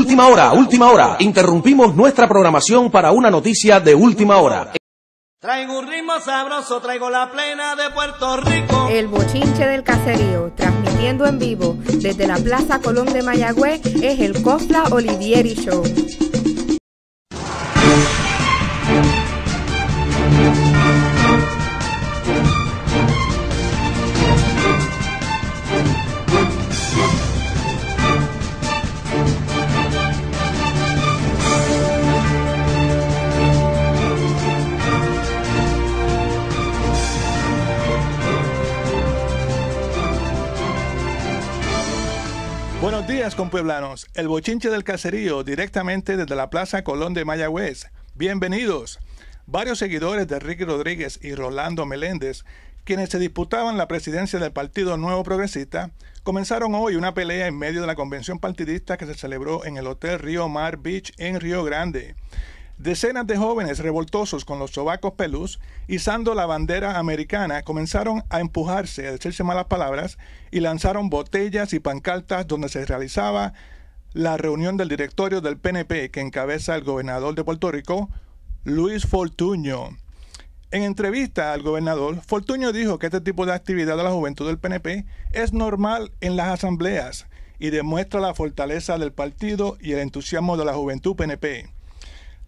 Última hora, última hora. Interrumpimos nuestra programación para una noticia de última hora. Traigo un ritmo sabroso, traigo la plena de Puerto Rico. El bochinche del caserío, transmitiendo en vivo desde la Plaza Colón de Mayagüez, es el Cosla Olivieri Show. Buenos días, compueblanos. El bochinche del caserío, directamente desde la Plaza Colón de Mayagüez. Bienvenidos. Varios seguidores de Ricky Rodríguez y Rolando Meléndez, quienes se disputaban la presidencia del Partido Nuevo Progresista, comenzaron hoy una pelea en medio de la convención partidista que se celebró en el Hotel Río Mar Beach en Río Grande. Decenas de jóvenes revoltosos con los sobacos pelús, izando la bandera americana, comenzaron a empujarse, a decirse malas palabras, y lanzaron botellas y pancartas donde se realizaba la reunión del directorio del PNP que encabeza el gobernador de Puerto Rico, Luis Fortuño. En entrevista al gobernador, Fortuño dijo que este tipo de actividad de la juventud del PNP es normal en las asambleas y demuestra la fortaleza del partido y el entusiasmo de la juventud PNP.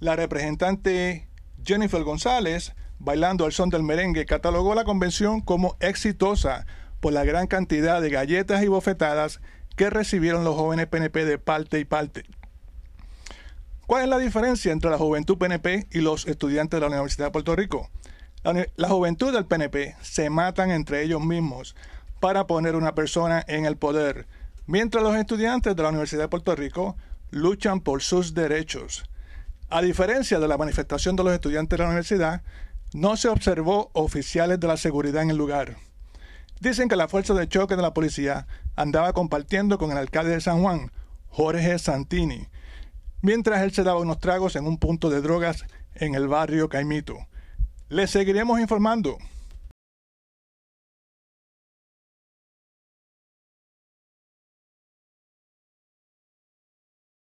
La representante Jennifer González, bailando al son del merengue, catalogó la convención como exitosa por la gran cantidad de galletas y bofetadas que recibieron los jóvenes PNP de parte y parte. ¿Cuál es la diferencia entre la juventud PNP y los estudiantes de la Universidad de Puerto Rico? La, juventud del PNP se matan entre ellos mismos para poner una persona en el poder, mientras los estudiantes de la Universidad de Puerto Rico luchan por sus derechos. A diferencia de la manifestación de los estudiantes de la universidad, no se observó oficiales de la seguridad en el lugar. Dicen que la fuerza de choque de la policía andaba compartiendo con el alcalde de San Juan, Jorge Santini, mientras él se daba unos tragos en un punto de drogas en el barrio Caimito. Les seguiremos informando.